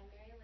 by Mary